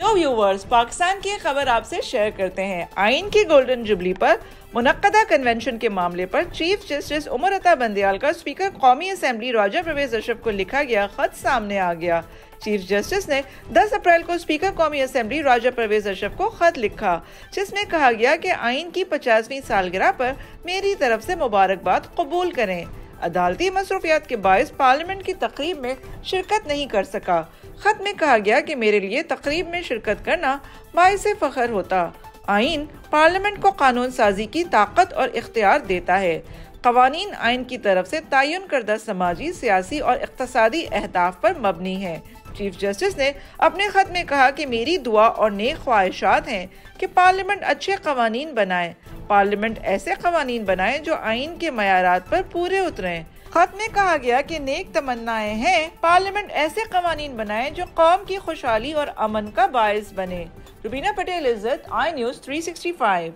Viewers Pakistan की खबर आपसे शेयर करते हैं। आइन की गोल्डन जुबली पर मुनदा कन्वेंशन के मामले पर चीफ जस्टिस उमर अता बंदयाल का स्पीकर कौमी असम्बली राजा परवेज अशरफ को लिखा गया, खत सामने आ गया। चीफ जस्टिस ने 10 अप्रैल को स्पीकर कौमी असम्बली राजा परवेज अशरफ को खत लिखा, जिसमें कहा गया कि आइन की पचासवीं सालगिरह पर मेरी तरफ़ से मुबारकबाद कबूल करें। अदालती मसरूफियात के बायस पार्लियामेंट की तकरीब में शिरकत नहीं कर सका। खत में कहा गया कि मेरे लिए तकरीब में शिरकत करना बायस फखर होता। आइन पार्लियामेंट को कानून साजी की ताकत और इख्तियार देता है। कवानीन आइन की तरफ़ से तयन करदा समाजी, सियासी और इकतसादी अहदाफ पर मबनी है। चीफ जस्टिस ने अपने खत में कहा कि मेरी दुआ और नेक ख्वाहिशात हैं कि पार्लियामेंट अच्छे कवानीन बनाए। पार्लियामेंट ऐसे कवानीन बनाए जो आइन के मैारात पर पूरे उतरें। खत में कहा गया कि नेक तमन्नाएँ हैं, पार्लियामेंट ऐसे कवानीन बनाए जो कौम की खुशहाली और अमन का बायस बने। रुबीना पटेल, इज़्ज़त आई न्यूज़ 365